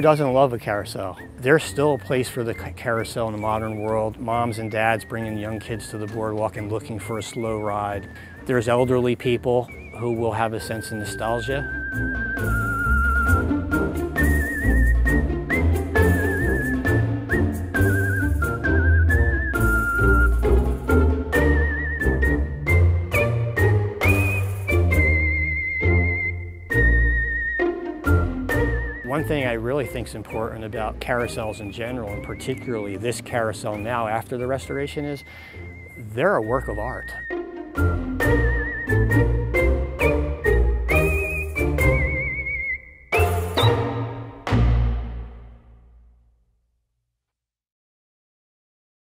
doesn't love a carousel? There's still a place for the carousel in the modern world. Moms and dads bringing young kids to the boardwalk and looking for a slow ride. There's elderly people who will have a sense of nostalgia. One thing I really think is important about carousels in general, and particularly this carousel now after the restoration is, they're a work of art.